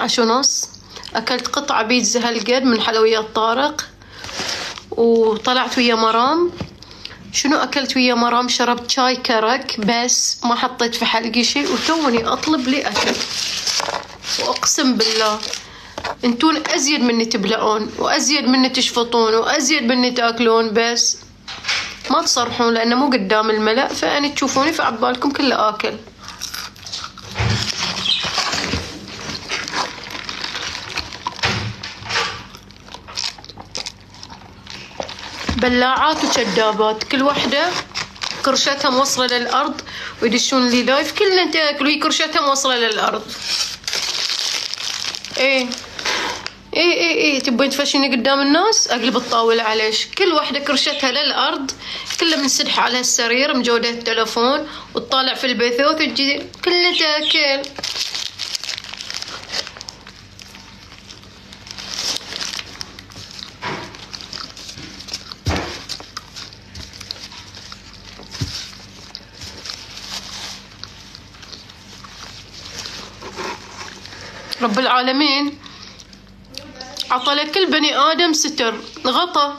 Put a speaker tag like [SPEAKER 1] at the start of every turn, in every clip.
[SPEAKER 1] عشر ونص أكلت قطعة بيتزا هالقد من حلويات طارق وطلعت ويا مرام. شنو أكلت ويا مرام؟ شربت شاي كرك بس ما حطيت في حلقي شيء وتوني أطلب لي أكل. وأقسم بالله أنتون أزيد مني تبلعون وأزيد مني تشفطون وأزيد مني تأكلون بس ما تصرحون لأنه مو قدام الملأ. فأني تشوفوني في عبالكم كله آكل. بلاعات وكذابات كل وحدة كرشتها موصلة للأرض ويدشون لي لايف. كلنا تاكل وهي كرشتها موصلة للأرض. إيه. إيه إيه إيه. تبين تفشيني قدام الناس؟ أقلب الطاولة عليش. كل واحدة كرشتها للأرض. كلها منسدحة على السرير مجودة التلفون وتطالع في البثوث وتجي كلها تاكل. رب العالمين. عطى لكل بني آدم ستر. غطى.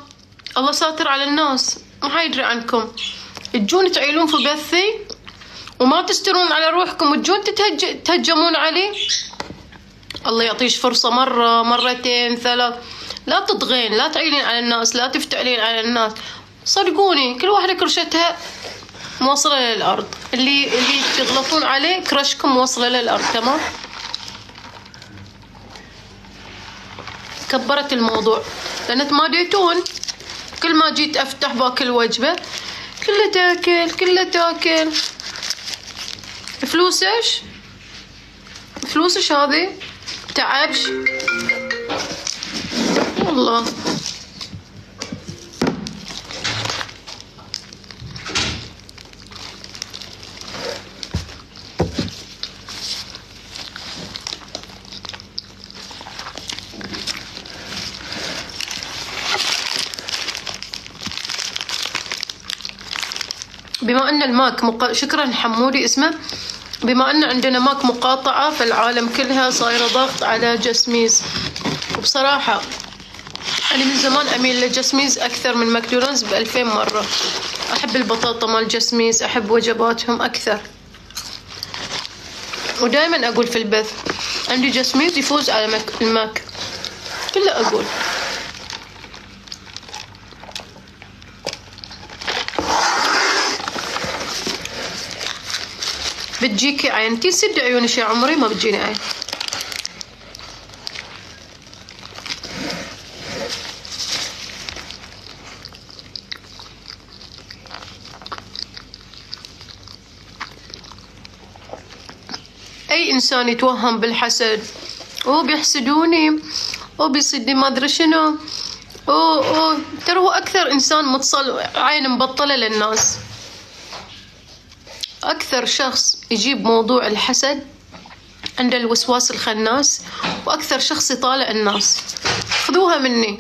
[SPEAKER 1] الله ساتر على الناس. ما حيدري عنكم. تجون تعيلون في بثي وما تسترون على روحكم. وتجون تتهج... تهجمون الله يعطيش فرصة مرة مرتين ثلاث. لا تطغين لا تعيلين على الناس لا تفتعلين على الناس. صدقوني كل واحدة كرشتها موصلة للأرض. اللي اللي تغلطون عليه كرشكم موصلة للأرض تمام؟ كبرت الموضوع. لأن ما ديتون كل ما جيت أفتح باكل وجبة كله تاكل كله تاكل. فلوس إيش؟ فلوس إيش هذي؟ تعبش. والله. أن الماك مق... شكرا حمودي اسمه. بما أن عندنا ماك مقاطعة في العالم كلها صايرة ضغط على جسميز وبصراحة أنا من زمان أميل لجسميز أكثر من ماكدونالدز بألفين مرة. أحب البطاطا مال جسميز أحب وجباتهم أكثر. ودائما أقول في البث عندي جسميز يفوز على. الماك. كله أقول. بتجيكي عين تي سد عيونك يا عمري ما بتجيني عين. أي إنسان يتوهم بالحسد أو بيحسدوني أو بيصيدني ما أدري شنو أو أو ترى هو أكثر إنسان متصل عين مبطلة للناس. أكثر شخص يجيب موضوع الحسد عنده الوسواس الخناس وأكثر شخص يطالع الناس. خذوها مني.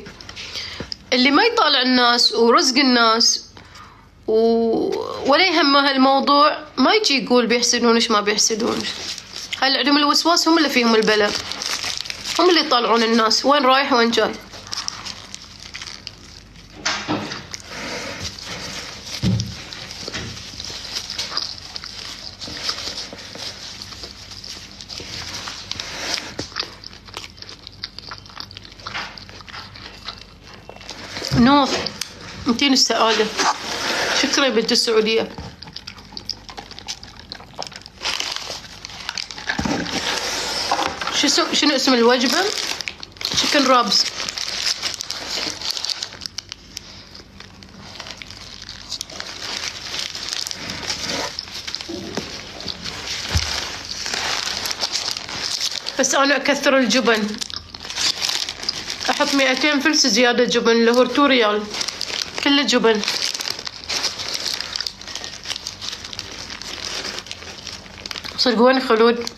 [SPEAKER 1] اللي ما يطالع الناس ورزق الناس و... ولا يهمه هالموضوع ما يجي يقول بيحسدونش ما بيحسدونش. هل عندهم الوسواس هم اللي فيهم البلاء. هم اللي يطالعون الناس وين رايح وين جاي. متين السعادة. شكرا يا بنت السعودية؟ شو شنو اسم الوجبة؟ تشيكن رابز بس أنا أكثر الجبن. أحط مئتين فلس زيادة جبن اللي هو ريال. كله جبن صدقوني خلود.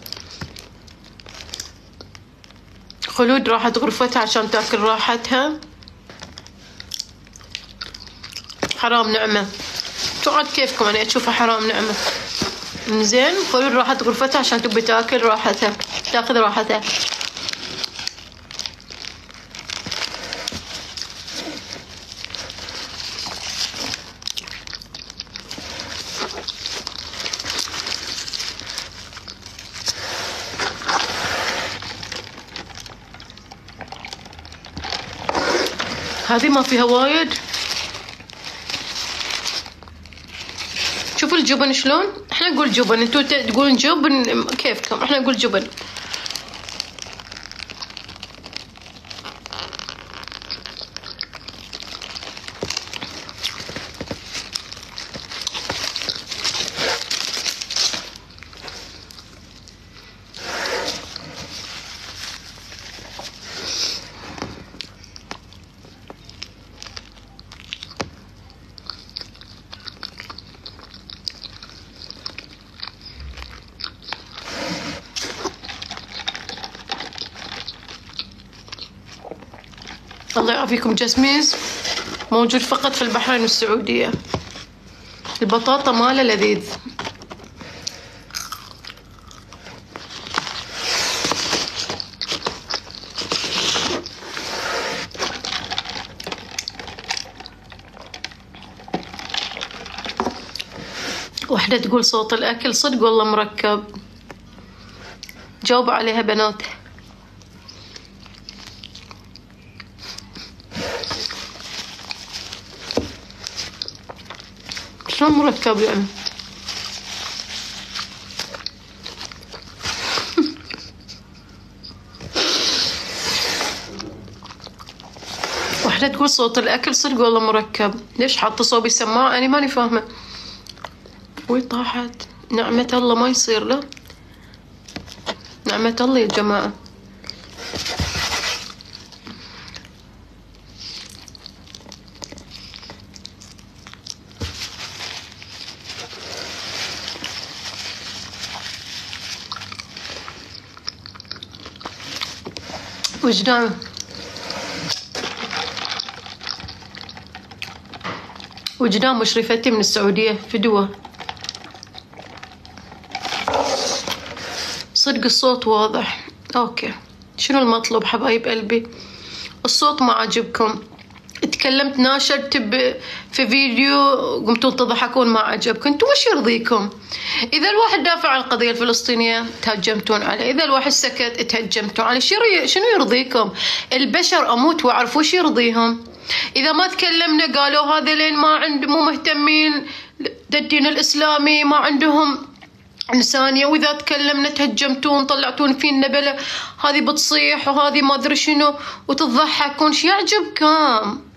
[SPEAKER 1] خلود راحت غرفتها عشان تاكل راحتها. حرام نعمة. تقعد كيفكم؟ أنا أشوفها حرام نعمة. زين خلود راحت غرفتها عشان تبي تاكل راحتها تاخذ راحتها. هذه ما فيها وايد. شوفوا الجبن شلون؟ إحنا نقول جبن أنتوا تقولون جبن كيفكم؟ إحنا نقول جبن. يعافيكم جسميز موجود فقط في البحرين والسعودية البطاطا ماله لذيذ. واحدة تقول صوت الأكل صدق والله مركب. جاوب عليها بنات شلون مركب يعني واحدة تقول صوت الأكل صدق والله مركب. ليش حاطة صوبي سماعة؟ أنا ماني فاهمة. وي طاحت؟ نعمة الله ما يصير له نعمة الله يا جماعة. وجدان وجدان مشرفتي من السعودية فدوة صدق الصوت واضح. أوكي. شنو المطلوب حبايب قلبي؟ الصوت ما عجبكم. تكلمت ناشرت في فيديو قمتوا تضحكون ما عجبكم. أنتوا وش يرضيكم؟ إذا الواحد دافع عن القضية الفلسطينية تهجمتون عليه. إذا الواحد سكت تهجمتون عليه. شنو يرضيكم؟ البشر أموت واعرف وش يرضيهم؟ إذا ما تكلمنا قالوا هذا لين ما عند مو مهتمين الدين الإسلامي ما عندهم إنسانية وإذا تكلمنا تهجمتون طلعتون فينا بلا هذه بتصيح وهذه ما أدري شنو وتضحكون شو يعجبكم؟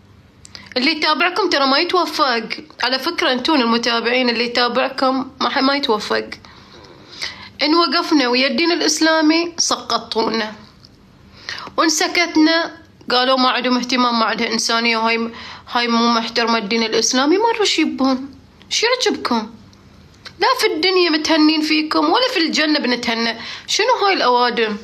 [SPEAKER 1] اللي يتابعكم ترى ما يتوفق. على فكرة انتون المتابعين اللي يتابعكم ما ما يتوفق. إن وقفنا ويا الدين الإسلامي سقطونا. وإن سكتنا قالوا ما عندهم اهتمام ما عندها إنسانية وهاي هاي مو محترمة الدين الإسلامي ما أدري شو يبون. شو يعجبكم؟ لا في الدنيا متهنين فيكم ولا في الجنة بنتهنى. شنو هاي الأوادم؟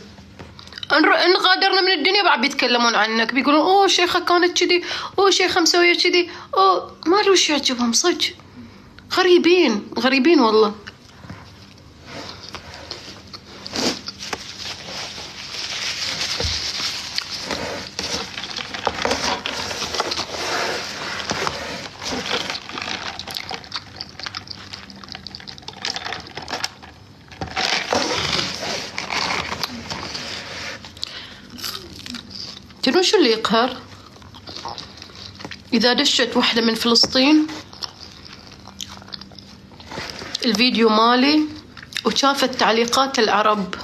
[SPEAKER 1] إن غادرنا من الدنيا بعد بيتكلمون عنك. بيقولون أوه شيخة كانت كذي أوه شيخة مسوية كذي. أوه ما له وش يعجبهم صدق. غريبين غريبين والله. شو اللي يقهر؟ إذا دشت وحدة من فلسطين الفيديو مالي وشافت تعليقات العرب.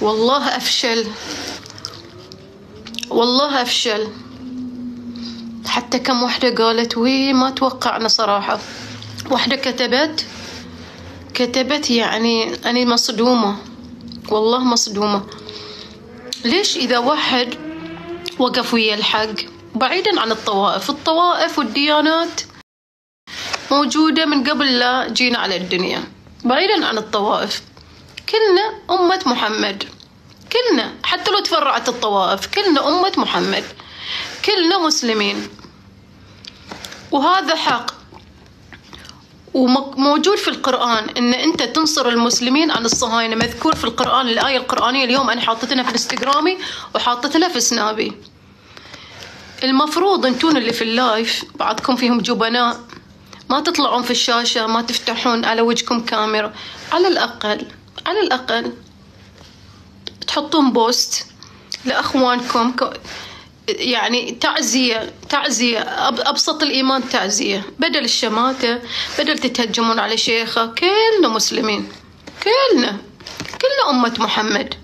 [SPEAKER 1] والله أفشل. والله أفشل. حتى كم وحدة قالت وي ما توقعنا صراحة. وحدة كتبت كتبت يعني أنا مصدومة. والله مصدومة. ليش إذا واحد وقف ويا الحق. بعيدا عن الطوائف. الطوائف والديانات موجودة من قبل لا جينا على الدنيا. بعيدا عن الطوائف. كلنا أمة محمد. كلنا حتى لو تفرعت الطوائف كلنا أمة محمد. كلنا مسلمين. وهذا حق. وموجود في القرآن إن أنت تنصر المسلمين عن الصهاينة. مذكور في القرآن الآية القرآنية اليوم أنا حاطتنا في إنستغرامي وحاطتنا في سنابي. المفروض انتون اللي في ال live بعضكم فيهم جبناء. ما تطلعون في الشاشة ما تفتحون على وجهكم كاميرا. على الأقل على الأقل تحطون post لأخوانكم. يعني تعزية تعزية أبسط الإيمان تعزية. بدل الشماتة بدل تتهجمون على شيخة كلنا مسلمين. كلنا كلنا أمة محمد.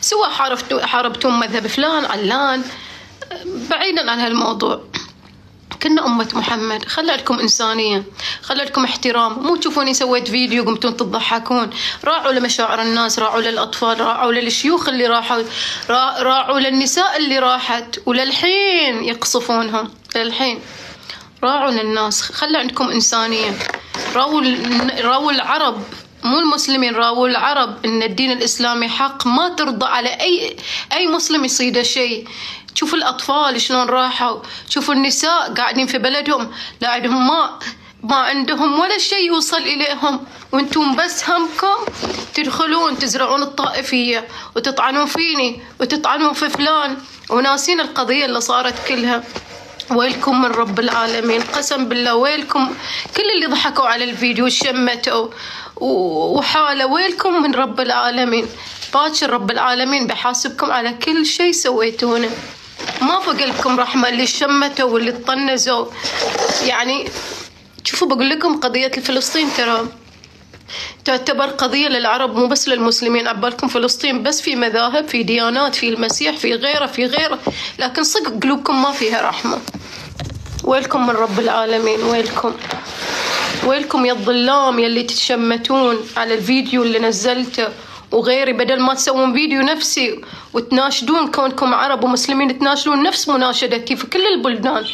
[SPEAKER 1] سواء حاربتم مذهب فلان علان. بعيدا عن هالموضوع. كنا أمة محمد. خلى لكم إنسانية. خلى لكم احترام. مو تشوفوني سويت فيديو قمتون تضحكون. راعوا لمشاعر الناس راعوا للأطفال راعوا للشيوخ اللي راحوا راعوا للنساء اللي راحت. وللحين يقصفونهم. للحين. راعوا للناس. خلى عندكم إنسانية. راعوا راعوا العرب. مو المسلمين راووا العرب. إن الدين الإسلامي حق ما ترضى على اي أي مسلم يصيده شيء. شوفوا الأطفال شلون راحوا. شوفوا النساء قاعدين في بلدهم. لا عندهم ماء ما عندهم ولا شيء يوصل إليهم. وأنتم بس همكم تدخلون تزرعون الطائفية وتطعنون فيني وتطعنون في فلان. وناسين القضية اللي صارت كلها. ويلكم من رب العالمين. قسم بالله ويلكم كل اللي ضحكوا على الفيديو شمتوا وحالة. ويلكم من رب العالمين. باكر رب العالمين. بحاسبكم على كل شيء سويتونه ما بقى لكم رحمة اللي شمتوا واللي طنزوا يعني شوفوا بقول لكم قضية فلسطين ترى تعتبر قضية للعرب مو بس للمسلمين. عبالكم فلسطين بس في مذاهب في ديانات في المسيح في غيره في غيره. لكن صدق قلوبكم ما فيها رحمة. ويلكم من رب العالمين ويلكم. ويلكم يا الظلام يلي تتشمتون على الفيديو اللي نزلته. وغيري بدل ما تسوون فيديو نفسي وتناشدون كونكم عرب ومسلمين تناشدون نفس مناشدتي في كل البلدان.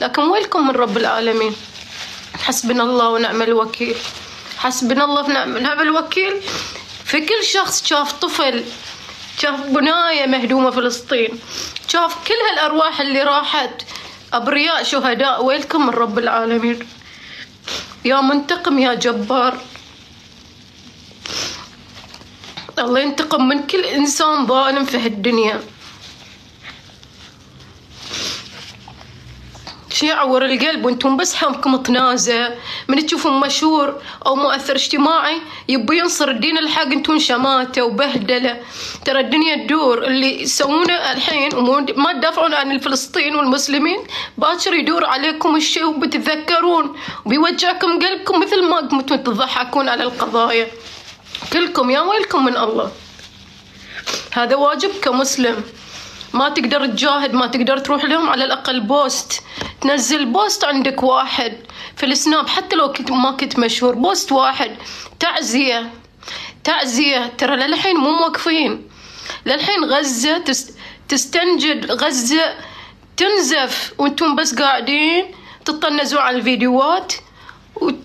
[SPEAKER 1] لكن ويلكم من رب العالمين؟ حسبنا الله ونعم الوكيل. حسبنا الله ونعم الوكيل. في كل شخص شاف طفل شاف بناية مهدومة فلسطين شاف كل هالأرواح اللي راحت أبرياء شهداء ويلكم من رب العالمين. يا منتقم يا جبار. الله ينتقم من كل إنسان ظالم في هالدنيا. شي يعور القلب وأنتم بس حمكم طنازة من تشوفون مشهور أو مؤثر اجتماعي يبي ينصر الدين الحق أنتم شماتة وبهدلة. ترى الدنيا تدور. اللي يسوونه الحين وما تدافعون عن الفلسطين والمسلمين باكر يدور عليكم الشيء وبتتذكرون وبيوجعكم قلبكم مثل ما قمتوا تضحكون على القضايا. كلكم يا ويلكم من الله. هذا واجب كمسلم. ما تقدر تجاهد ما تقدر تروح لهم على الأقل post. تنزل post عندك واحد. في السناب حتى لو كنت ما كنت مشهور بوست واحد. تعزية. تعزية. ترى للحين مو موقفين. للحين غزة تستنجد غزة تنزف. وأنتم بس قاعدين تطنزوا على الفيديوهات.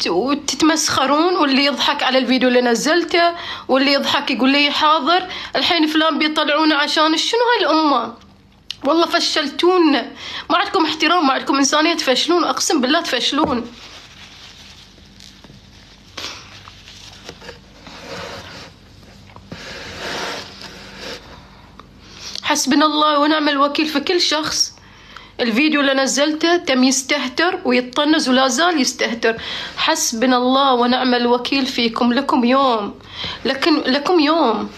[SPEAKER 1] وتتمسخرون واللي يضحك على الفيديو اللي نزلته واللي يضحك يقول لي حاضر الحين فلان بيطلعونا عشان شنو هالأمة؟ والله فشلتونا. ما عندكم احترام ما عندكم إنسانية تفشلون أقسم بالله تفشلون. حسبنا الله ونعم الوكيل في كل شخص. الفيديو اللي نزلته تم يستهتر ويطنز ولا زال يستهتر. حسبنا الله ونعم الوكيل فيكم. لكم يوم. لكن لكم يوم.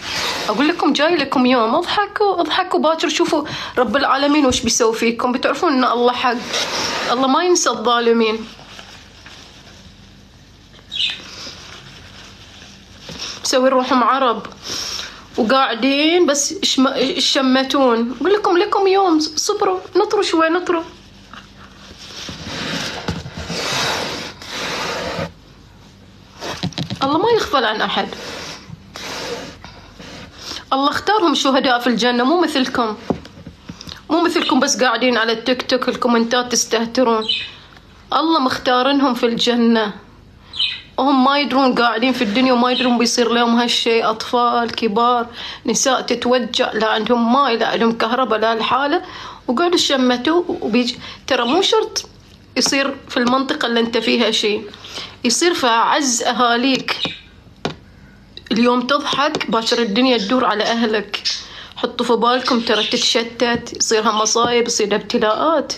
[SPEAKER 1] أقول لكم جاي لكم يوم. اضحكوا أضحكوا باكر. شوفوا رب العالمين وش بيسوي فيكم. بتعرفون إن الله حق. الله ما ينسى الظالمين. مسوي روحهم عرب. وقاعدين بس يشمتون. أقول لكم لكم يوم. صبروا. نطروا شوي نطروا. الله ما يغفل عن أحد. الله اختارهم شهداء في الجنة مو مثلكم. مو مثلكم بس قاعدين على التيك توك الكومنتات تستهترون. الله مختارنهم في الجنة. وهم ما يدرون قاعدين في الدنيا وما يدرون بيصير لهم هالشيء. أطفال كبار نساء تتوجع لا عندهم ماء لا عندهم كهرباء لا الحالة وقعدوا شمتوا وبيجي ترى مو شرط يصير في المنطقة اللي أنت فيها شيء يصير في أعز أهاليك. اليوم تضحك باكر الدنيا تدور على أهلك. حطوا في بالكم ترى تتشتت يصيرها مصايب يصير ابتلاءات.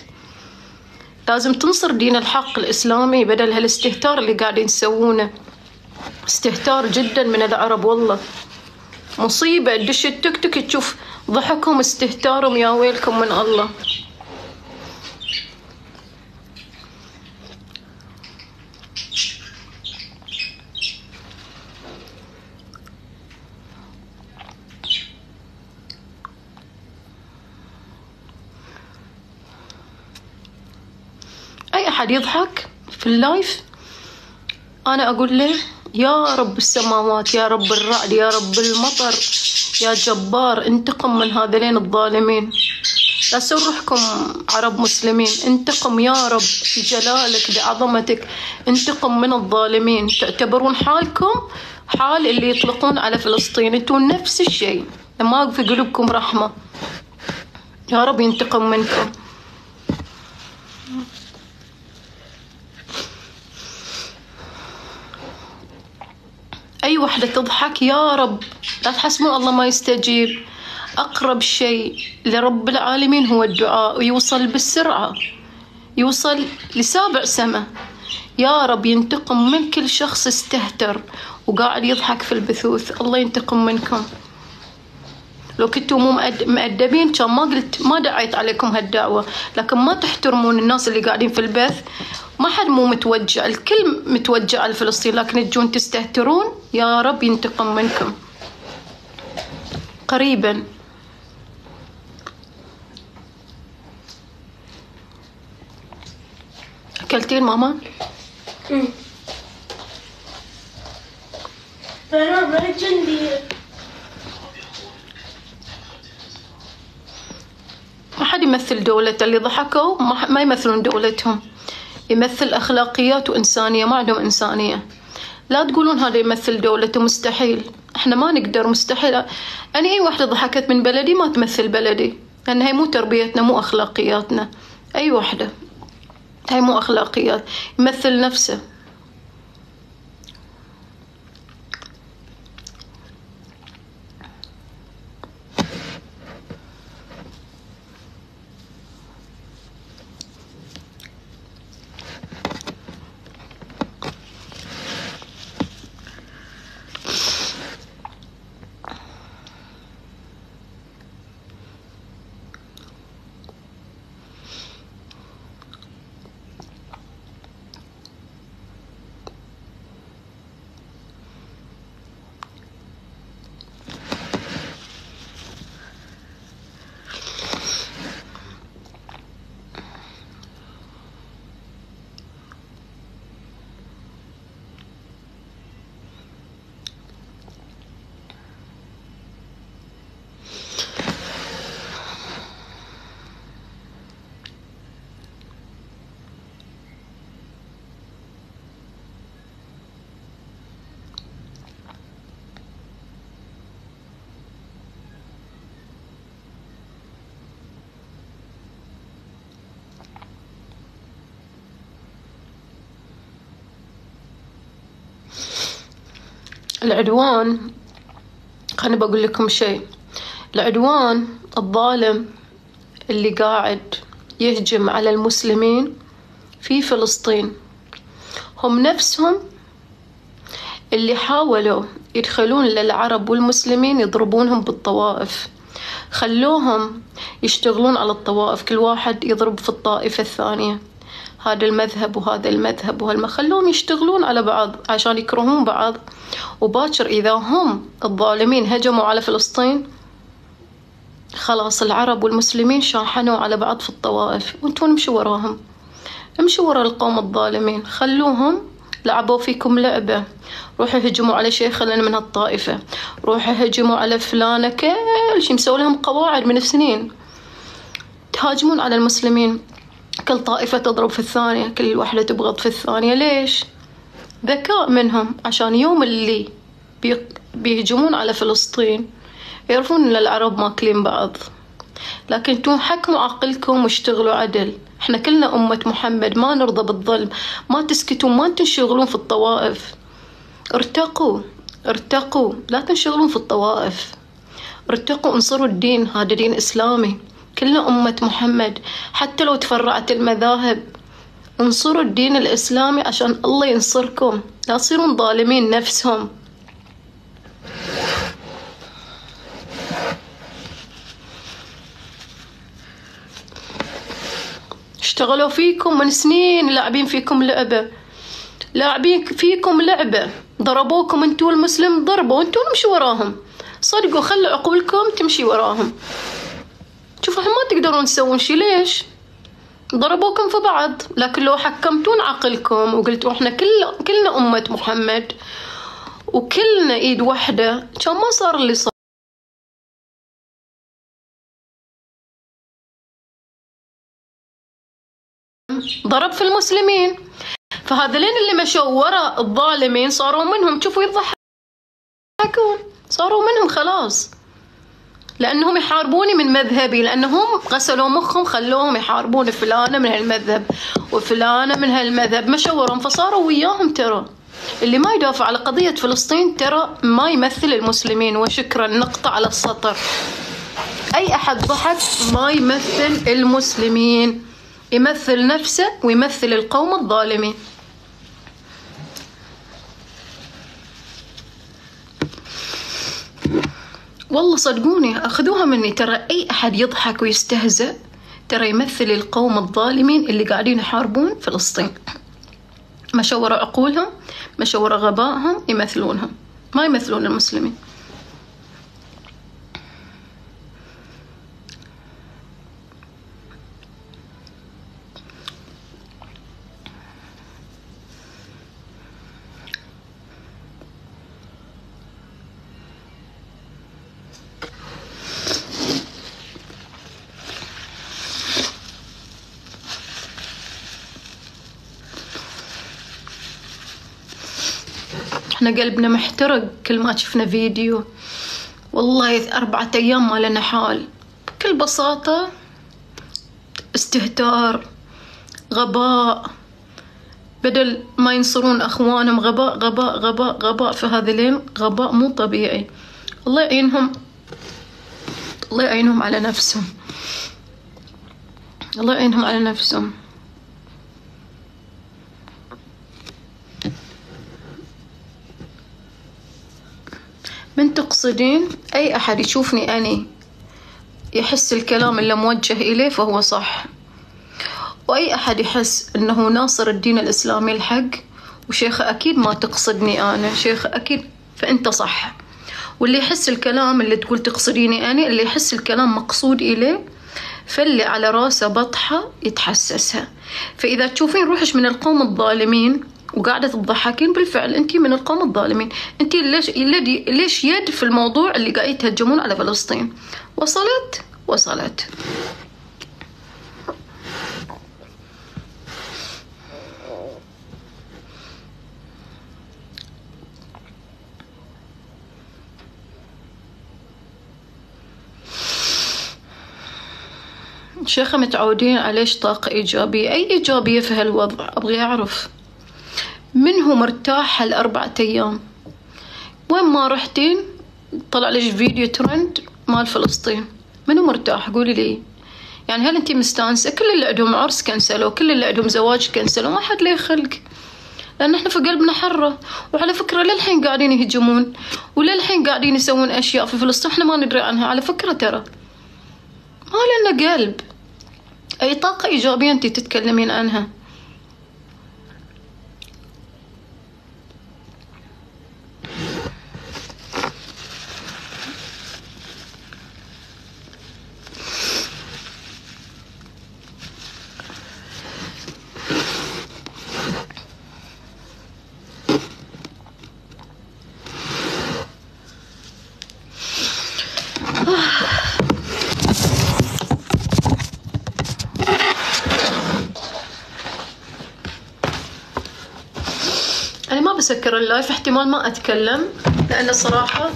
[SPEAKER 1] لازم تنصر دين الحق الإسلامي بدل هالاستهتار اللي قاعدين يسوونه. استهتار جدا من العرب والله. مصيبة تدش التيك توك تشوف ضحكهم استهتارهم يا ويلكم من الله. حد يضحك في اللايف؟ أنا أقول له يا رب السماوات يا رب الرعد يا رب المطر يا جبار انتقم من هذين الظالمين. لا روحكم عرب مسلمين. انتقم يا رب بجلالك بعظمتك. انتقم من الظالمين. تعتبرون حالكم؟ حال اللي يطلقون على فلسطين. أنتم نفس الشيء. ما في قلوبكم رحمة. يا رب ينتقم منكم. أي وحدة تضحك يا رب. لا تحسبون الله ما يستجيب. أقرب شيء لرب العالمين هو الدعاء ويوصل بالسرعة يوصل لسابع سماء. يا رب ينتقم من كل شخص استهتر وقاعد يضحك في البثوث. الله ينتقم منكم. لو كنتوا مو مؤدبين كان ما قلت ما دعيت عليكم هالدعوة. لكن ما تحترمون الناس اللي قاعدين في البث ما حد مو متوجع الكل متوجع على فلسطين. لكن تجون تستهترون يا رب ينتقم منكم. قريبا. أكلتين ماما؟
[SPEAKER 2] أنا ما
[SPEAKER 1] حد يمثل دولته اللي ضحكوا؟ ما, يمثلون دولتهم. يمثل أخلاقيات وإنسانية ما عندهم إنسانية. لا تقولون هذا يمثل دولته مستحيل. إحنا ما نقدر مستحيل. أنا أي واحدة ضحكت من بلدي ما تمثل بلدي. لأن هي مو تربيتنا مو أخلاقياتنا. أي واحدة. هاي مو أخلاقيات. يمثل نفسه. العدوان خليني بقول لكم شيء. العدوان الظالم اللي قاعد يهجم على المسلمين في فلسطين. هم نفسهم اللي حاولوا يدخلون للعرب والمسلمين يضربونهم بالطوائف. خلوهم يشتغلون على الطوائف كل واحد يضرب في الطائفة الثانية. هذا المذهب وهذا المذهب وهالما خلوهم يشتغلون على بعض عشان يكرهون بعض. وباكر إذا هم الظالمين هجموا على فلسطين خلاص العرب والمسلمين شاحنوا على بعض في الطوائف. وانتوا امشوا وراهم. امشوا ورا القوم الظالمين. خلوهم لعبوا فيكم لعبة. روحوا هجموا على شيخ لنا من هالطائفة روحوا هجموا على فلانة. كل شي مسوي لهم قواعد من سنين تهاجمون على المسلمين. كل طائفة تضرب في الثانية كل واحدة تبغض في الثانية. ليش؟ ذكاء منهم عشان يوم اللي بيهجمون على فلسطين يعرفون إن العرب ماكلين بعض. لكن أنتم حكموا عقلكم واشتغلوا عدل. إحنا كلنا أمة محمد ما نرضى بالظلم ما تسكتون ما تنشغلون في الطوائف. ارتقوا ارتقوا لا تنشغلون في الطوائف. ارتقوا انصروا الدين هذا دين إسلامي. كلنا أمة محمد حتى لو تفرعت المذاهب. انصروا الدين الإسلامي عشان الله ينصركم لا تصيرون ظالمين نفسهم. اشتغلوا فيكم من سنين لاعبين فيكم لعبة. لاعبين فيكم لعبة. ضربوكم أنتوا المسلم ضربوا أنتوا نمشي وراهم. صدقوا خلوا عقولكم تمشي وراهم. تقدرون تسوون شي ليش؟ ضربوكم في بعض لكن لو حكمتون عقلكم وقلتوا إحنا كل كلنا أمة محمد وكلنا إيد واحدة كان ما صار اللي صار. ضرب في المسلمين. فهذولين اللي مشوا وراء الظالمين صاروا منهم. شوفوا يضحكون. صاروا منهم خلاص. لأنهم يحاربوني من مذهبي لأنهم غسلوا مخهم خلوهم يحاربون فلانة من هالمذهب وفلانة من هالمذهب مشوا وراهم فصاروا وياهم ترى. اللي ما يدافع على قضية فلسطين ترى ما يمثل المسلمين وشكرا نقطة على السطر. أي أحد ضحك ما يمثل المسلمين يمثل نفسه ويمثل القوم الظالمين. والله صدقوني أخذوها مني. ترى أي أحد يضحك ويستهزأ ترى يمثل القوم الظالمين اللي قاعدين يحاربون فلسطين. مشوا ورا عقولهم مشوا ورا غبائهم يمثلونهم. ما يمثلون المسلمين. قلبنا محترق كل ما شفنا فيديو. والله أربعة أيام ما لنا حال. بكل بساطة استهتار غباء. بدل ما ينصرون أخوانهم غباء غباء غباء غباء فهذلين غباء مو طبيعي. الله يعينهم. الله يعينهم على نفسهم. الله يعينهم على نفسهم. من تقصدين؟ أي أحد يشوفني أني يحس الكلام اللي موجه إليه فهو صح. وأي أحد يحس أنه ناصر الدين الإسلامي الحق؟ وشيخة أكيد ما تقصدني أنا. شيخة أكيد فأنت صح. واللي يحس الكلام اللي تقول تقصديني أنا اللي يحس الكلام مقصود إليه فاللي على راسه بطحة يتحسسها. فإذا تشوفين روحش من القوم الظالمين وقاعدة تضحكين بالفعل. أنت من القوم الظالمين. أنت ليش ليش يد في الموضوع اللي قاعد يتهجمون على فلسطين؟ وصلت؟ وصلت. شيخة متعودين على ليش طاقة إيجابية؟ أي إيجابية في هالوضع؟ أبغي أعرف. من هو مرتاح هالأربعة أيام. وين ما رحتين طلع ليش فيديو ترند مال فلسطين؟ منو مرتاح؟ قولي لي. يعني هل أنتي مستانسة؟ كل اللي عندهم عرس كنسلوا كل اللي عندهم زواج كنسلوا ما حد ليه خلق. لأن إحنا في قلبنا حرة. وعلى فكرة للحين قاعدين يهجمون وللحين قاعدين يسوون أشياء في فلسطين إحنا ما ندري عنها. على فكرة ترى ما لنا قلب. أي طاقة إيجابية أنتي تتكلمين عنها؟ بسكر ال live احتمال ما أتكلم لأن الصراحة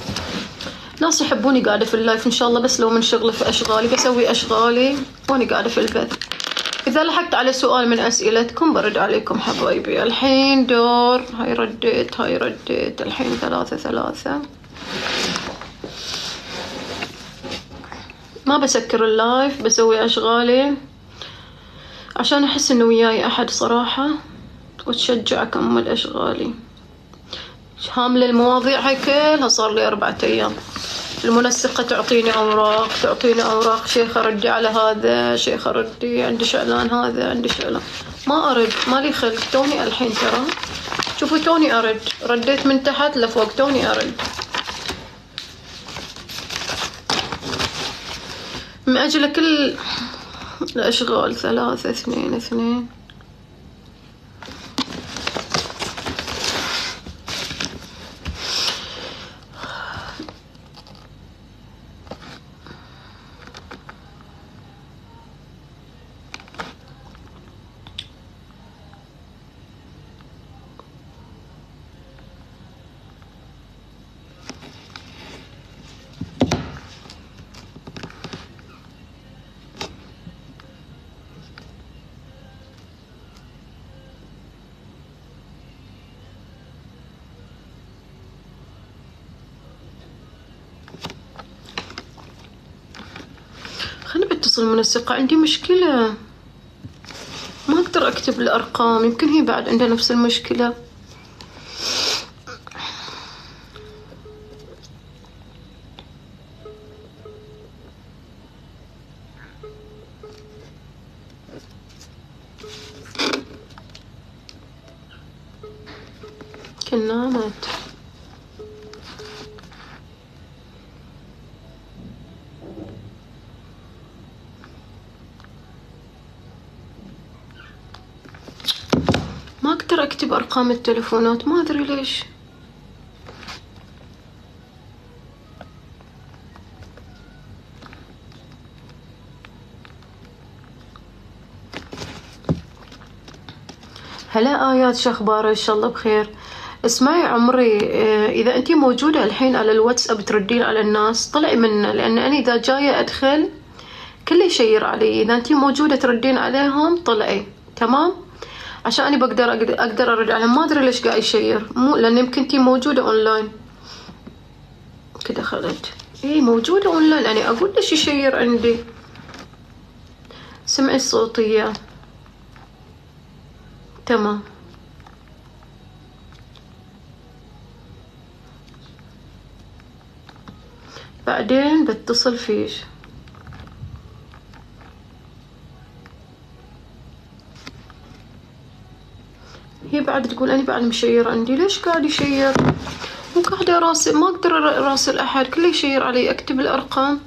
[SPEAKER 1] ناس يحبوني قاعدة في ال live إن شاء الله بس لو من شغلي في أشغالي بسوي أشغالي وأنا قاعدة في البث إذا لحقت على سؤال من أسئلتكم برد عليكم حبايبي. الحين دور هاي رديت هاي رديت. الحين ثلاثة ثلاثة. ما بسكر ال live بسوي أشغالي عشان أحس إنه وياي أحد صراحة وتشجع أكمل أشغالي. هاملة المواضيع هاي كلها صار لي أربعة أيام. المنسقة تعطيني أوراق تعطيني أوراق شيخة ردي على هذا شيخة ردي عندي شعلان هذا عندي شعلان. ما أرد مالي خلق. توني الحين ترى. شوفوا توني أرد. رديت من تحت لفوق توني أرد. من أجل كل الأشغال ثلاثة اثنين اثنين. خليني بتصل منسقة عندي مشكلة. ما أقدر أكتب الأرقام. يمكن هي بعد عندها نفس المشكلة. يمكن نامت ما أقدر أكتب أرقام التلفونات ما أدري ليش. هلا آيات شخبارك إن شاء الله بخير. اسمعي عمري آه، إذا أنتي موجودة الحين على الواتساب تردين على الناس طلعي منه لأن أنا إذا جاية أدخل كله يشير علي إذا أنتي موجودة تردين عليهم طلعي. تمام؟ عشان أنا بقدر أقدر, أرد عليهم ما أدري ليش قاعد يشير. مو لأن يمكن أنتي موجودة أونلاين كده خلت إيه موجودة أونلاين يعني أقول ليش يشير عندي؟ سمعي الصوتية. تمام. بعدين بتصل فيش. تقول أنا بعد مشير عندي ليش قاعد يشير مو قاعدة راسل ما أقدر راسل أحد كله يشير علي أكتب الأرقام.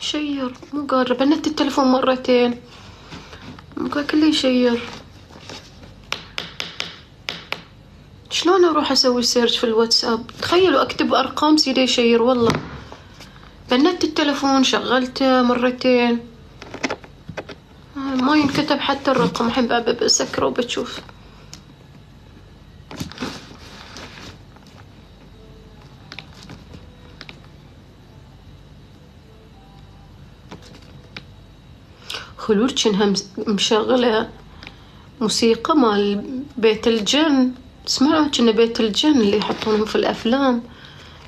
[SPEAKER 1] شير مو قادرة بنت التلفون مرتين. مو كله يشير شلون أروح أسوي سيرش في الواتساب. تخيلوا أكتب أرقام سيدي يشير والله. بنت التلفون شغلته مرتين. ما ينكتب حتى الرقم الحين بسكرة وبتشوف. خلود شنها مشغلة موسيقى مال بيت الجن. تسمعوا كنا بيت الجن اللي يحطونهم في الأفلام.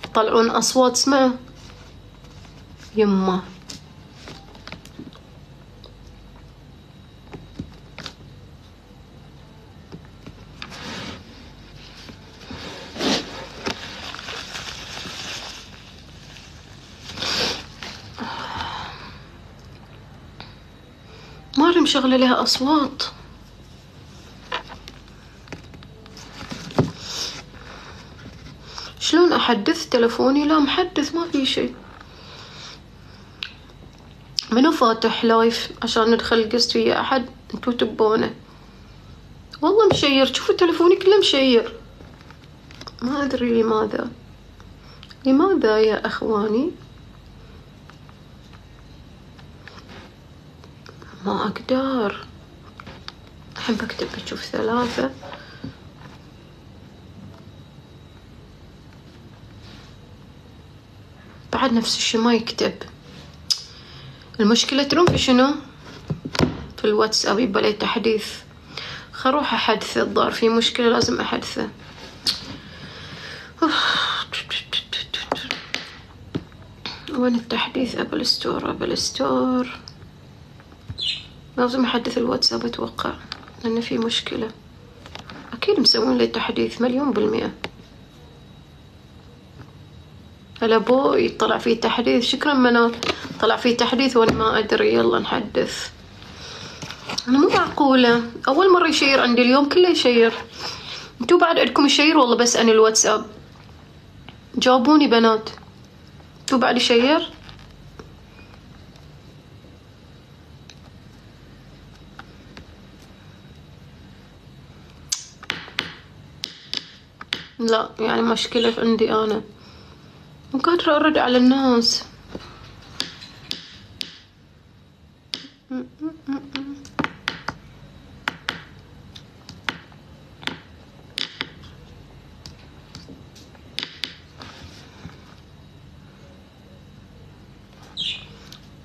[SPEAKER 1] يطلعون أصوات اسمعوا. يمه ما أدري مشغلة لها أصوات شلون أحدث تلفوني لا محدث ما في شيء. منو فاتح لايف عشان ندخل قست ويا أحد؟ انتو تبونه. والله مشير. شوفوا تلفوني كله مشير. ما أدري لماذا. لماذا يا أخواني؟ ما أقدر. الحين بكتب بشوف ثلاثة. نفس الشي ما يكتب. المشكلة ترون في شنو في الواتساب لي تحديث. خروح أحدثه الظاهر في مشكلة لازم أحدثه. وين التحديث؟ App Store App Store. لازم أحدث الواتساب أتوقع لأن في مشكلة. أكيد مسوين لي تحديث مليون بالمئة. هلا طلع فيه تحديث. شكرا منال طلع فيه تحديث وأنا ما أدري. يلا نحدث. أنا مو معقولة. أول مرة يشير عندي اليوم كله يشير. أنتوا بعد عندكم يشير والله بس أنا الواتساب. جاوبوني بنات. أنتوا بعد يشير؟ لا يعني مشكلة عندي أنا. مو قادرة أرد على الناس.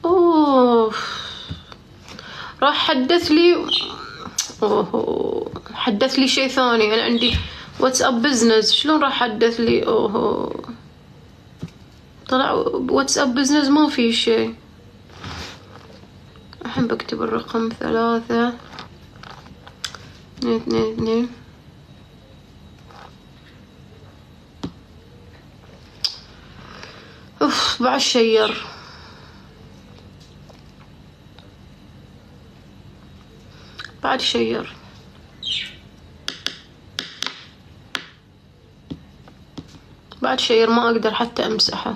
[SPEAKER 1] أوف. راح حدث لي أوه. حدث لي شيء ثاني. أنا عندي واتساب بزنس شلون راح حدث لي؟ أوه. طلع واتساب بزنس ما في شيء. الحين بكتب الرقم ثلاثة. اثنين اثنين اثنين. أوف بعد share. بعد share. بعد share ما أقدر حتى أمسحه.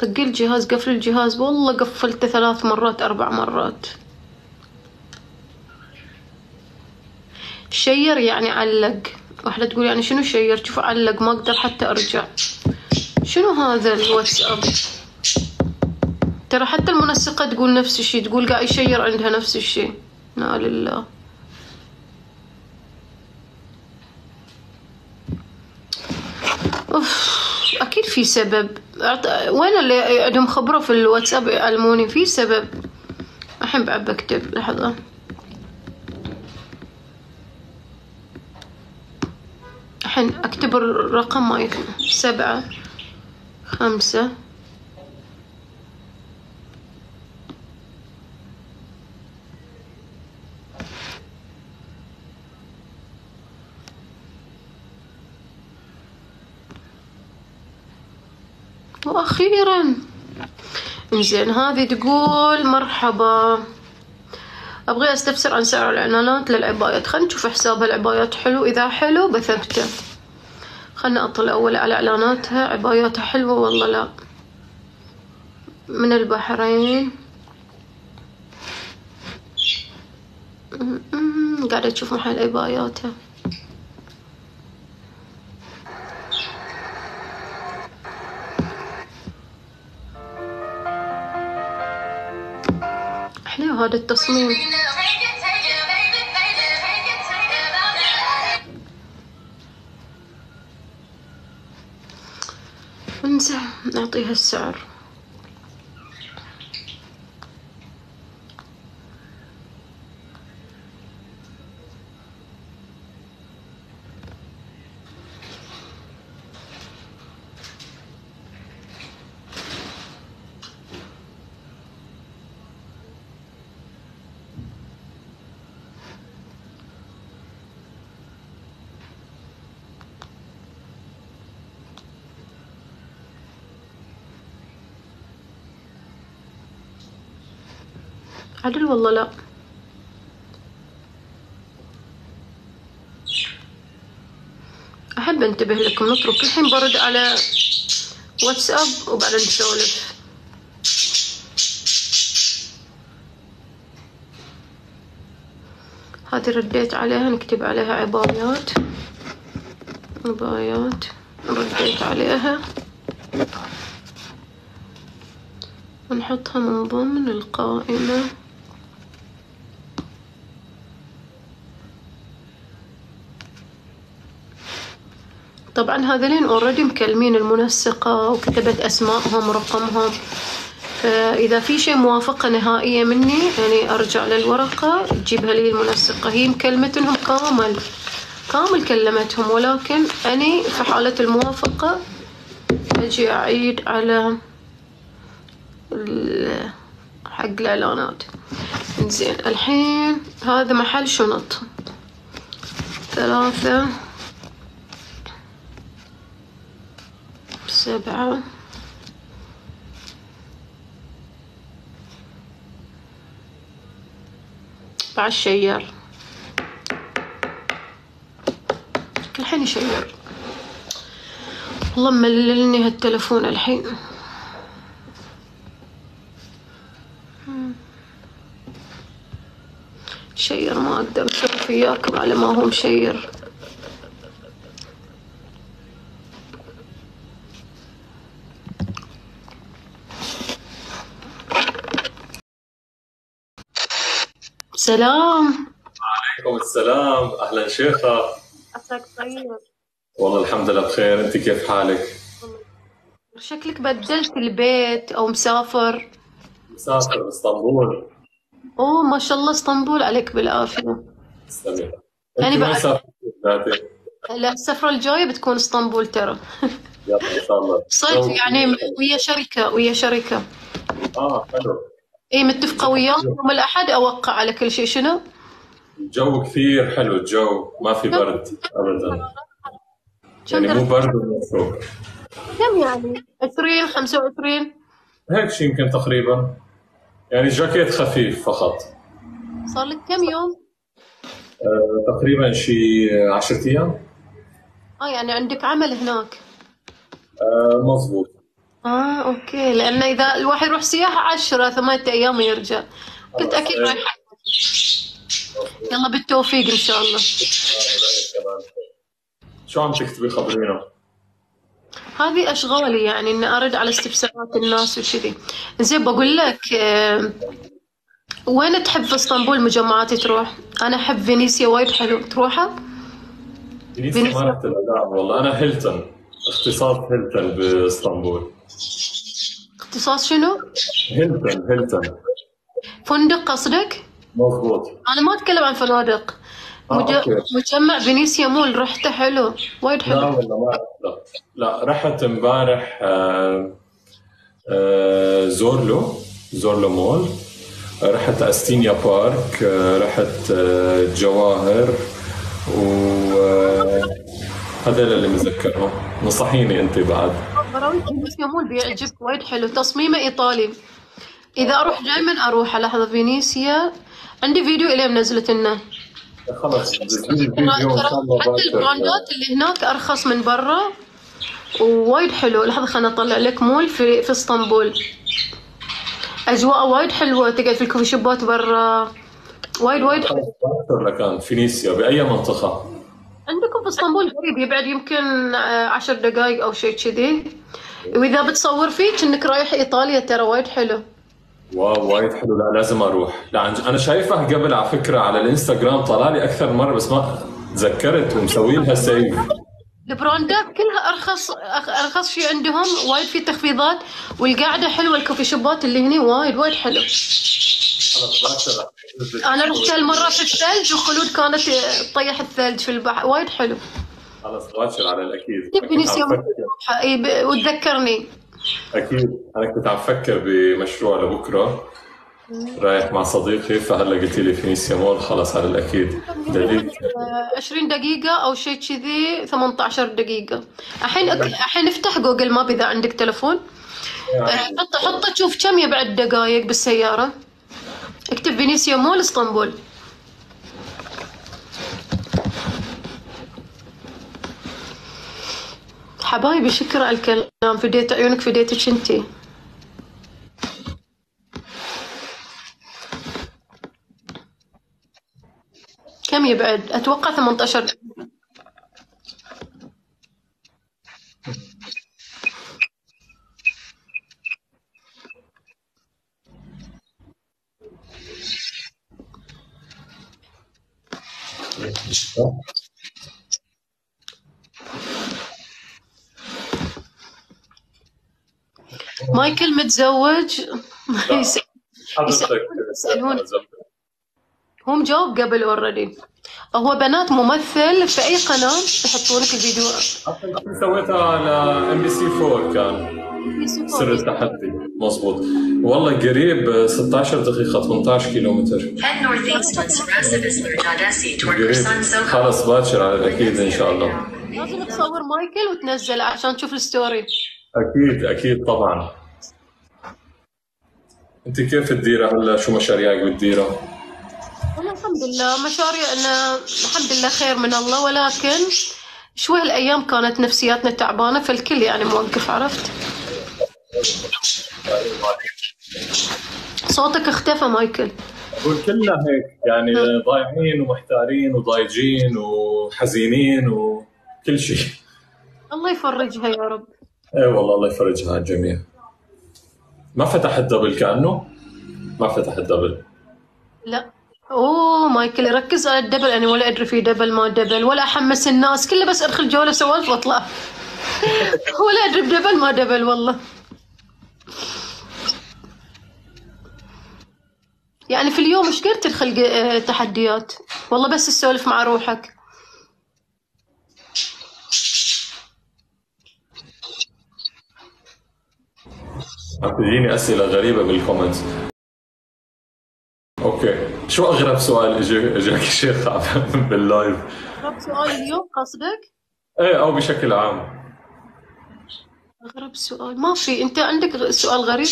[SPEAKER 1] طق الجهاز قفل الجهاز. والله قفلته ثلاث مرات أربع مرات. share يعني علق. واحدة تقول يعني شنو شير؟ شوف علق ما أقدر حتى أرجع. شنو هذا الواتساب؟ ترى حتى المنسقة تقول نفس الشي تقول قاعد يشير عندها نفس الشي لا لله. أوف. أكيد في سبب. وين اللي عندهم خبرة في الواتساب يعلموني؟ في سبب. الحين بعد بكتب لحظة. الحين أكتب الرقم ما يكون سبعة خمسة. وأخيرا. إنزين هذه تقول مرحبا. أبغي أستفسر عن سعر الإعلانات للعبايات. خلينا نشوف حساب العبايات. حلو. إذا حلو بثبته خلنا اطلع أول على إعلاناتها. عباياتها حلوة؟ والله لا. من البحرين. قاعدة تشوف محل عباياتها. هذا التصميم. انزين نعطيها السعر. عدل والله لا. أحب أنتبه لكم نترك الحين برد على واتساب وبعدين نسولف. هذه رديت عليها نكتب عليها عبايات. عبايات رديت عليها. ونحطها من ضمن القائمة. طبعا هذولين اوريدي مكلمين المنسقة وكتبت اسمائهم ورقمهم. فإذا في شيء موافقة نهائية مني يعني أرجع للورقة تجيبها لي المنسقة. هي مكلمتهم كامل. كامل كلمتهم ولكن اني في حالة الموافقة أجي أعيد على حق الإعلانات. زين الحين هذا محل شنط. ثلاثة. سبعة بعد شير. الحين يشير. والله مللني هالتلفون الحين. شير ما أقدر اسولف وياكم على ما هو مشير. سلام
[SPEAKER 3] عليكم السلام. أهلا شيخة.
[SPEAKER 1] عساك طيب.
[SPEAKER 3] والله الحمد لله بخير. أنت كيف حالك؟
[SPEAKER 1] شكلك بدلت البيت أو مسافر.
[SPEAKER 3] مسافر باسطنبول
[SPEAKER 1] أوه ما شاء الله إسطنبول. عليك بالعافية.
[SPEAKER 3] تسلمي.
[SPEAKER 1] يعني بعد-؟ لا السفرة الجاية بتكون إسطنبول ترى.
[SPEAKER 3] يلا إن شاء الله.
[SPEAKER 1] صرت
[SPEAKER 3] جو
[SPEAKER 1] يعني ويا شركة ويا شركة.
[SPEAKER 3] آه حلو.
[SPEAKER 1] اي متفقة وياهم يوم الأحد أوقع على كل شيء شنو؟
[SPEAKER 3] الجو كثير حلو الجو ما في برد ابدا. يعني مو؟ برد ولا شو
[SPEAKER 1] كم يعني؟ 20 25
[SPEAKER 3] هيك شيء يمكن تقريبا. يعني جاكيت خفيف فقط.
[SPEAKER 1] صار لك كم يوم؟
[SPEAKER 3] آه تقريبا شيء 10 أيام.
[SPEAKER 1] آه يعني عندك عمل هناك.
[SPEAKER 3] آه مضبوط
[SPEAKER 1] آه أوكي لأن إذا الواحد يروح سياحة 10 ثمانية أيام ويرجع قلت أكيد
[SPEAKER 3] إيه.
[SPEAKER 1] رايحة يلا بالتوفيق إن شاء الله
[SPEAKER 3] شو عم تكتبي خبرينا؟
[SPEAKER 1] هذه أشغالي يعني إني أرد على استفسارات الناس وكذي زين بقول لك آه، وين تحب في إسطنبول مجمعات تروح؟ أنا أحب فينيسيا وايد حلو تروحها؟
[SPEAKER 3] فينيسيا ما رحت والله أنا هيلتون اختصاص هيلتون باسطنبول.
[SPEAKER 1] اختصاص شنو؟
[SPEAKER 3] هيلتون هيلتون
[SPEAKER 1] فندق قصدك؟
[SPEAKER 3] مضبوط.
[SPEAKER 1] أنا ما أتكلم عن فنادق.
[SPEAKER 3] آه،
[SPEAKER 1] مج...
[SPEAKER 3] okay.
[SPEAKER 1] مجمع فينيسيا مول رحته حلو. وايد
[SPEAKER 3] لا
[SPEAKER 1] حلو
[SPEAKER 3] والله ما لا. لا رحت امبارح آه، آه، زورلو زورلو مول. رحت أستينيا بارك آه، رحت جواهر و هذول اللي متذكرهم. نصحيني أنت بعد.
[SPEAKER 1] براوي فينيسيا مول بيعجبك وايد حلو. تصميمه إيطالي. إذا أروح دائما أروح. لحظة فينيسيا. عندي فيديو إليه منزلت لنا.
[SPEAKER 3] الله
[SPEAKER 1] حتى. البراندات اللي هناك أرخص من برا. ووايد حلو. لحظة خلنا اطلع لك مول في في إسطنبول. اجواء وايد حلوة. تقعد في الكوفي شوبات برا. وايد وايد حلو.
[SPEAKER 3] فينيسيا بأي منطقة؟
[SPEAKER 1] عندكم في إسطنبول قريب يبعد يمكن آه، عشر دقايق أو شيء كذي. وإذا بتصور فيه كأنك رايح إيطاليا ترى وايد حلو.
[SPEAKER 3] wow وايد حلو. لا لازم أروح. لا أنا شايفه قبل على فكرة على الإنستغرام طلع لي أكثر مرة بس ما تذكرت ومسوي لها save
[SPEAKER 1] البراندات كلها أرخص أرخص شيء عندهم. وايد في تخفيضات. والقعده حلوة الكوفي شوبات اللي هني وايد وايد حلو. أنا رحت هالمره في الثلج وخلود كانت تطيح الثلج في البحر وايد حلو.
[SPEAKER 3] خلص باكر على الاكيد
[SPEAKER 1] اي وتذكرني.
[SPEAKER 3] أكيد. أنا كنت عم فكر بمشروع لبكرة. رايح مع صديقي فهلا قلت لي فينيسيا مول. خلص على الأكيد. دليل.
[SPEAKER 1] آه، 20 دقيقة أو شيء كذي 18 دقيقة. الحين الحين افتح جوجل ماب إذا عندك تلفون. آه، حط حط تشوف كم يبعد دقايق بالسيارة. اكتب فينيسيا مول اسطنبول. حبايبي شكرا الكلام. فديت عيونك فديتك انتي؟ كم يبعد؟ أتوقع 18 مايكل متزوج؟ يسألون. هو مجاوب قبل already هو بنات ممثل في أي قناة؟ يحطون لك الفيديو.
[SPEAKER 3] سويتها على ام بي سي 4 كان. سر التحدي مزبوط والله قريب 16 دقيقة 18 كيلومتر. خلص باكر على الأكيد إن شاء الله.
[SPEAKER 1] لازم تصور مايكل وتنزله عشان تشوف ال
[SPEAKER 3] story أكيد أكيد طبعا. أنت كيف تديرها هلا؟ شو مشاريعك بتديرها؟
[SPEAKER 1] والله الحمد لله مشاريعنا الحمد لله خير من الله ولكن شوي هالأيام كانت نفسياتنا تعبانة فالكل يعني موقف عرفت؟ صوتك اختفى مايكل.
[SPEAKER 3] أقول كلنا هيك يعني ضايعين ومحتارين وضايجين وحزينين وكل شيء.
[SPEAKER 1] الله يفرجها يا رب.
[SPEAKER 3] اي والله الله يفرجها على الجميع. ما فتح ال double كأنه؟ ما فتح ال double.
[SPEAKER 1] لا. أوه مايكل ركز على ال double. أنا ولا أدري في double ما double ولا أحمس الناس. كله بس أدخل جولة سوالف وأطلع. ولا أدري ب double ما double والله. يعني في اليوم إيش قد تدخل آه، تحديات؟ والله بس تسولف مع روحك.
[SPEAKER 3] تجيني أسئلة غريبة بال comment okay. شو أغرب سؤال اجى إجاك شيخ بال live
[SPEAKER 1] أغرب سؤال اليوم قصدك؟
[SPEAKER 3] إيه أو بشكل عام.
[SPEAKER 1] أغرب سؤال. ما في. أنت عندك سؤال غريب؟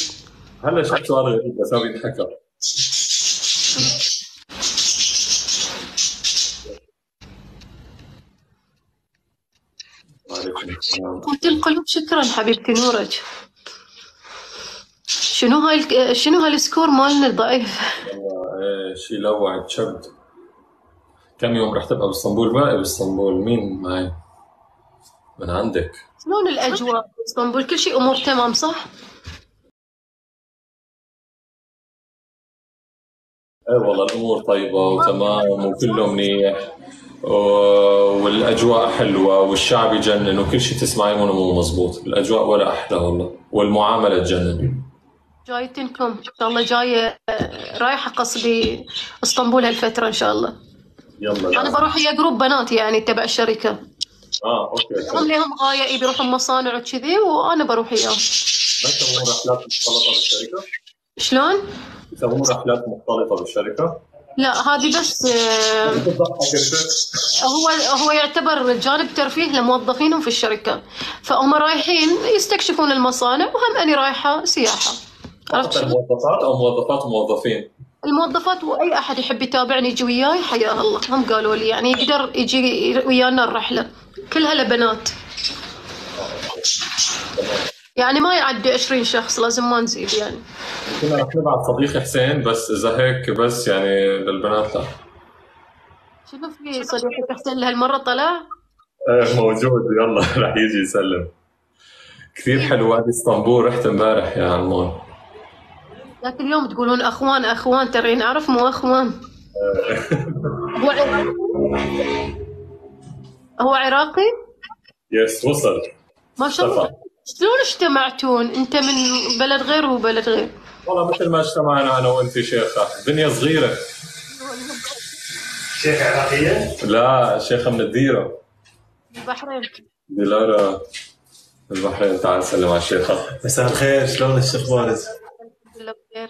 [SPEAKER 3] هلا شفت سؤال غريب؟ بس هو بيتحكى.
[SPEAKER 1] قلت القلوب شكرا حبيبتي نورج. شنو هاي شنو هالسكور مالنا ضعيف
[SPEAKER 3] والله إيه شيء لوع تشبد كم يوم رح تبقى بإسطنبول؟ باقي باسطنبول مين معي؟ من عندك.
[SPEAKER 1] شلون الأجواء في إسطنبول؟ كل شيء أمور تمام صح؟
[SPEAKER 3] إيه والله الأمور طيبة وتمام وكله منيح. والأجواء حلوة والشعب يجنن وكل شيء تسمعيه منه مو مزبوط. الأجواء ولا أحلى والله. والمعاملة تجنن.
[SPEAKER 1] جايتنكم إن شاء الله جاية آه، رايحه قصدي إسطنبول هالفترة إن شاء الله.
[SPEAKER 3] يلا. أنا.
[SPEAKER 1] بروح ويا group بنات يعني تبع الشركة.
[SPEAKER 3] آه okay
[SPEAKER 1] هم لهم غاية يبي يروحون مصانع وكذي وأنا بروح وياهم
[SPEAKER 3] ما يسوون رحلات مختلطة بالشركة؟
[SPEAKER 1] شلون؟
[SPEAKER 3] يسوون رحلات مختلطة بالشركة؟
[SPEAKER 1] لا هذه بس آه، هو هو يعتبر جانب ترفيه لموظفينهم في الشركة فهم رايحين يستكشفون المصانع وهم اني رايحة سياحة عرفت؟
[SPEAKER 3] الموظفات أو موظفات وموظفين؟
[SPEAKER 1] الموظفات وأي أحد يحب يتابعني يجي وياي حياه الله. هم قالوا لي يعني يقدر يجي ويانا الرحلة. كلها لبنات. يعني ما يعدي 20 شخص لازم ما نزيد يعني.
[SPEAKER 3] كنا رح نبعث صديقي حسين بس إذا هيك بس يعني للبنات لا.
[SPEAKER 1] شنو في صديقك حسين لهالمرة طلع؟
[SPEAKER 3] إيه موجود. يلا رح يجي يسلم. كثير حلو وادي إسطنبول رحت امبارح يا عمون
[SPEAKER 1] ذاك اليوم تقولون أخوان أخوان ترى نعرف مو أخوان هو عراقي؟ هو عراقي؟
[SPEAKER 3] يس وصل
[SPEAKER 1] ما شاء الله. شلون اجتمعتون؟ انت من بلد غير وهو بلد غير
[SPEAKER 3] والله مثل ما اجتمعنا أنا وأنت شيخه دنيا صغيرة
[SPEAKER 4] شيخ عراقية؟
[SPEAKER 3] لا شيخه من الديرة
[SPEAKER 1] البحرين
[SPEAKER 3] ديلارا البحرين تعال سلم على الشيخه
[SPEAKER 4] مساء الخير شلونك شيخ بارز؟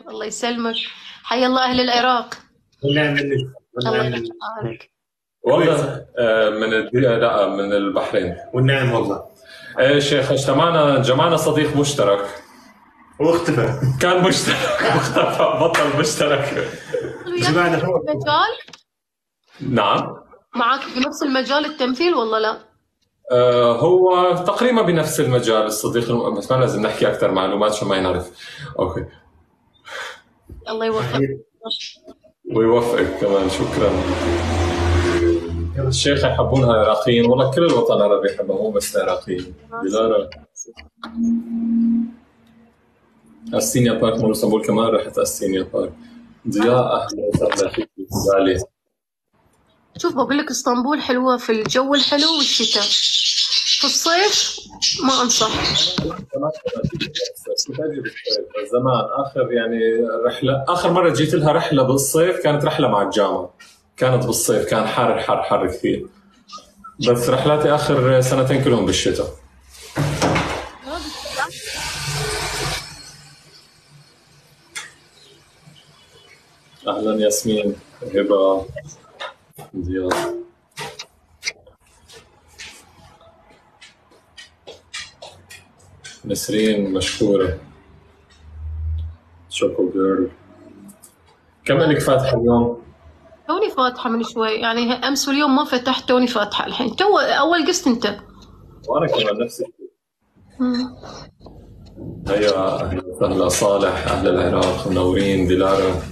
[SPEAKER 1] الله يسلمك. حي الله أهل العراق. الله
[SPEAKER 3] والله آه، من الديره لا من البحرين.
[SPEAKER 4] والنعم والله.
[SPEAKER 3] إيه شيخ اجتمعنا جمعنا صديق مشترك.
[SPEAKER 4] واختفى.
[SPEAKER 3] كان مشترك. واختفى. بطل مشترك.
[SPEAKER 4] جمعنا فوق
[SPEAKER 1] مجال
[SPEAKER 3] نعم.
[SPEAKER 1] معك بنفس المجال التمثيل ولا لا؟
[SPEAKER 3] آه، هو تقريبا بنفس المجال. الصديق بس ما لازم نحكي أكثر معلومات عشان ما ينعرف. أوكي.
[SPEAKER 1] الله يوفقك.
[SPEAKER 3] ويوفقك كمان. شكرا. الشيخ يحبونها العراقيين والله كل الوطن العربي يحبها مو بس العراقيين. استينيا بارك. مول إسطنبول كمان رحت استينيا بارك. ضياء أهلا وسهلا فيك
[SPEAKER 1] شوف بقول لك إسطنبول حلوة في الجو الحلو والشتاء. في الصيف ما
[SPEAKER 3] أنصح. زمان آخر يعني رحلة آخر مرة جيت لها رحلة بالصيف كانت رحلة مع الجامعة. كانت بالصيف كان حر حر حر كثير. بس رحلاتي آخر سنتين كلهم بالشتاء. أهلا ياسمين هبة ضياء نسرين مشكورة شوكو جيرل كم لك فاتحة اليوم؟
[SPEAKER 1] توني فاتحة من شوي يعني أمس واليوم ما فتحت توني فاتحة الحين. تو أول guest أنت.
[SPEAKER 3] وأنا كمان نفس هيا أهلا وسهلا صالح أهل العراق منورين ديلارا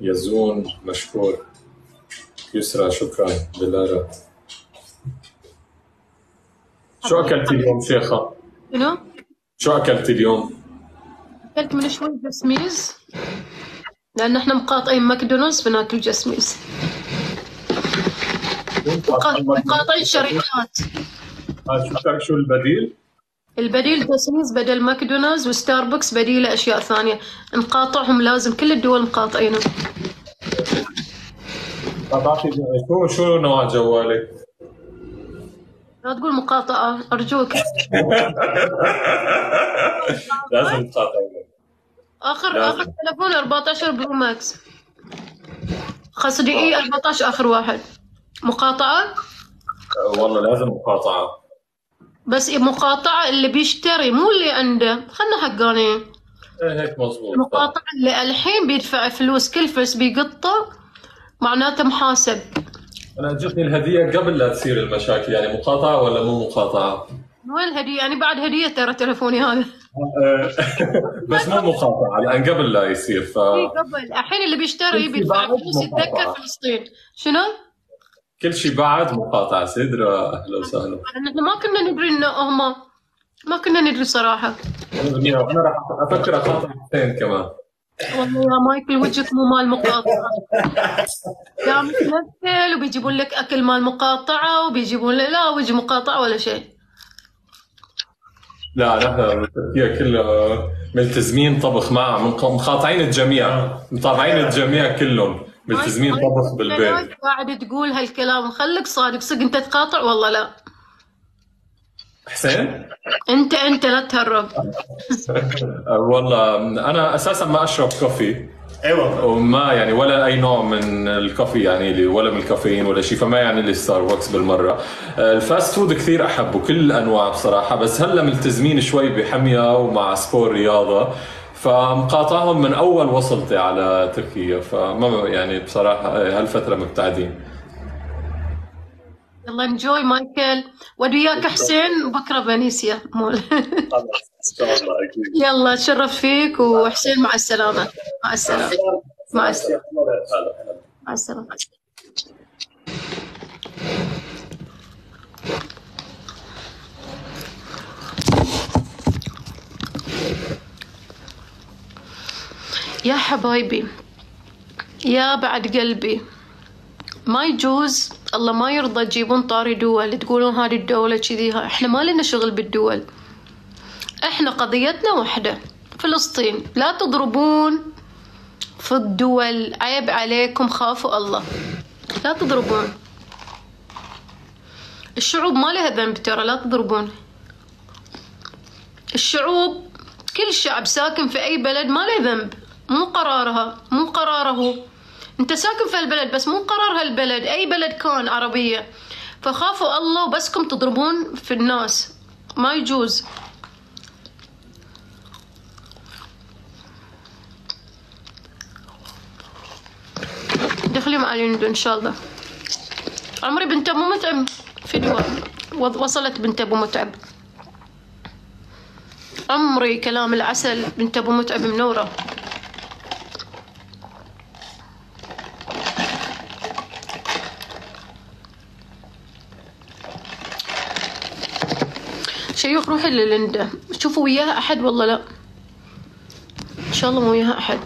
[SPEAKER 3] يزون مشكور يسرى شكرا ديلارا شو أكلتي اليوم شيخه؟
[SPEAKER 1] شنو؟
[SPEAKER 3] شو أكلتي اليوم؟
[SPEAKER 1] أكلت من شوي جسميز لأن إحنا مقاطعين ماكدونالدز بناكل جسميز مقا- مقاطعين شركات
[SPEAKER 3] آه، شو شو البديل؟
[SPEAKER 1] البديل جسميز بدل ماكدونالدز وستاربكس بديله اشياء ثانية نقاطعهم لازم كل الدول مقاطعينهم
[SPEAKER 3] قطعتي شو شو نوع جوالك؟
[SPEAKER 1] لا تقول مقاطعة أرجوك.
[SPEAKER 3] لازم تقاطعي
[SPEAKER 1] آخر
[SPEAKER 3] لازم.
[SPEAKER 1] آخر تليفون 14 برو ماكس قصدي إي 14 آخر واحد. مقاطعة؟
[SPEAKER 3] والله لازم مقاطعة.
[SPEAKER 1] بس مقاطعة اللي بيشتري مو اللي عنده. خلنا حقانين
[SPEAKER 3] إيه هيك مزبوط
[SPEAKER 1] المقاطعة اللي الحين بيدفع فلوس كل فلس بيقطه معناته محاسب.
[SPEAKER 3] أنا جتني الهدية قبل لا تصير المشاكل يعني مقاطعة ولا مو مقاطعة؟
[SPEAKER 1] وين الهدية يعني بعد هدية ترى تليفوني هذا.
[SPEAKER 3] بس مو مقاطعة لأن قبل لا يصير ف
[SPEAKER 1] قبل. الحين اللي بيشتري بيدفع فلوس يتذكر. فلسطين. شنو؟
[SPEAKER 3] كل شيء بعد مقاطعة سدرة أهلا وسهلا.
[SPEAKER 1] لأن إحنا ما كنا ندري ان هم ما كنا ندري صراحة.
[SPEAKER 3] أنا راح أفكر أقاطع حسين كمان.
[SPEAKER 1] والله يا مايكل وجهك مو مال مقاطعة. يا متمثل وبيجيبون لك أكل مال مقاطعة وبيجيبون لك لا وجه مقاطعة ولا شيء.
[SPEAKER 3] لا نحن بتركيا كلها ملتزمين طبخ مع مقاطعين الجميع. مقاطعين الجميع كلهم ملتزمين طبخ بالبيت.
[SPEAKER 1] قاعد تقول هالكلام خليك صادق صدق أنت تقاطع؟ والله لا.
[SPEAKER 3] حسين؟
[SPEAKER 1] أنت أنت لا تهرب.
[SPEAKER 3] أه، والله أنا أساسا ما أشرب coffee.
[SPEAKER 4] أي والله.
[SPEAKER 3] وما يعني ولا أي نوع من ال coffee يعني لي ولا من الكافيين ولا شيء فما يعني لي ستاربكس بالمرة. أه، ال fast food كثير أحبه كل الأنواع بصراحة بس هلأ ملتزمين شوي بحمية ومع sport رياضة فمقاطعهم من أول وصلتي على تركيا فما يعني بصراحة أه، هالفترة مبتعدين.
[SPEAKER 1] يلا انجوي مايكل. ودياك حسين بكرة فينيسيا. مول. يلا تشرف فيك وحسين مع السلامة. مع السلامة. مع السلامة. مع السلامة. يا حبايبي يا بعد قلبي ما يجوز الله ما يرضى تجيبون طاري دول تقولون هذه الدولة كذي إحنا ما لنا شغل بالدول. إحنا قضيتنا واحدة فلسطين. لا تضربون في الدول عيب عليكم خافوا الله. لا تضربون. الشعوب ما لها ذنب ترى لا تضربون. الشعوب كل شعب ساكن في أي بلد ما له ذنب. مو قرارها مو قراره. انت ساكن في هالبلد بس مو قرار هالبلد أي بلد كان عربية. فخافوا الله وبسكم تضربون في الناس. ما يجوز. دخلي مع اليندو إن شاء الله. عمري بنت أبو متعب. فيديو وصلت بنت أبو متعب. عمري كلام العسل بنت أبو متعب منورة. شيوخ روحي لليندا شوفوا وياها أحد والله لا. إن شاء الله مو وياها أحد.